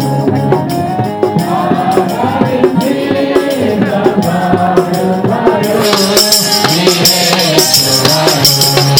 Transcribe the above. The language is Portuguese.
Música